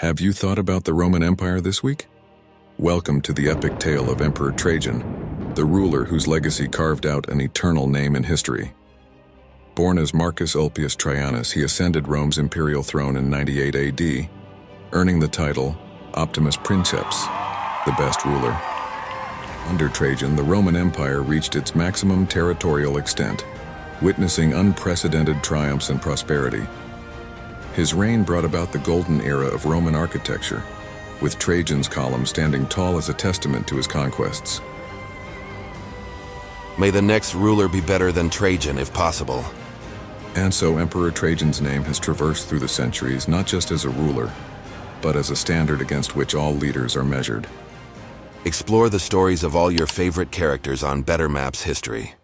Have you thought about the Roman Empire this week? Welcome to the epic tale of Emperor Trajan, the ruler whose legacy carved out an eternal name in history. Born as Marcus Ulpius Traianus, he ascended Rome's imperial throne in 98 AD, earning the title Optimus Princeps, the best ruler. Under Trajan, the Roman Empire reached its maximum territorial extent, witnessing unprecedented triumphs and prosperity. His reign brought about the golden era of Roman architecture, with Trajan's column standing tall as a testament to his conquests. May the next ruler be better than Trajan, if possible. And so Emperor Trajan's name has traversed through the centuries not just as a ruler, but as a standard against which all leaders are measured. Explore the stories of all your favorite characters on Better Maps History.